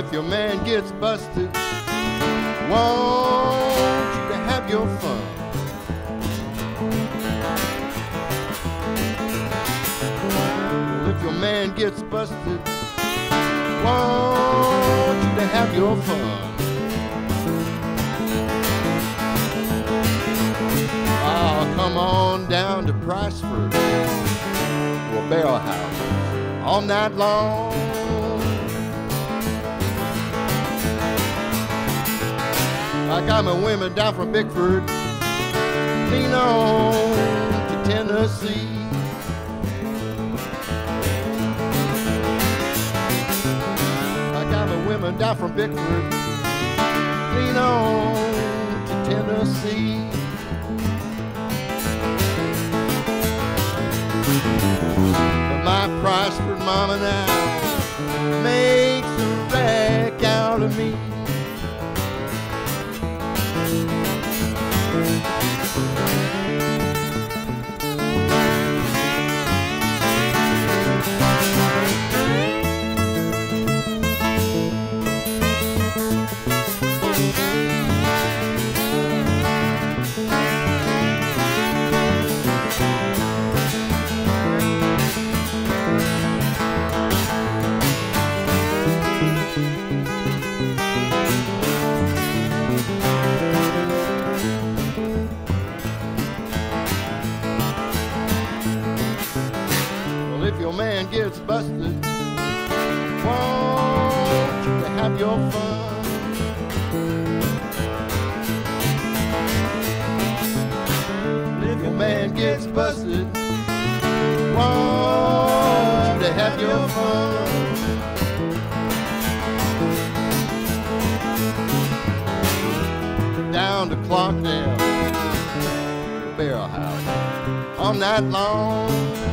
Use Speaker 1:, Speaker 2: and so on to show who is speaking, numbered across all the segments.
Speaker 1: If your man gets busted, want you to have your fun. Well, if your man gets busted, want you to have your fun. Oh, come on down to Priceford a barrel house all night long. I got my women down from Bickford, lean on to Tennessee. I got my women down from Bickford, lean on to Tennessee. But my prospered mama now your man gets busted, want you to have your fun. If your man gets busted, want you to have your fun. Down to Clarkdale, Barrel House, all night long.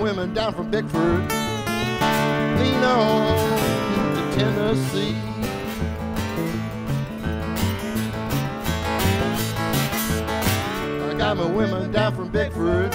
Speaker 1: Women down from Bickford, lean on to Tennessee. I got my women down from Bickford,